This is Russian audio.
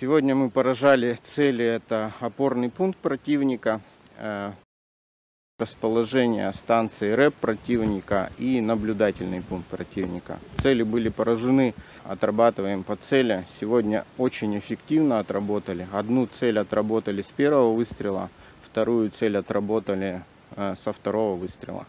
Сегодня мы поражали цели. Это опорный пункт противника, э, расположение станции РЭП противника и наблюдательный пункт противника. Цели были поражены, отрабатываем по цели. Сегодня очень эффективно отработали. Одну цель отработали с первого выстрела, вторую цель отработали э, со второго выстрела.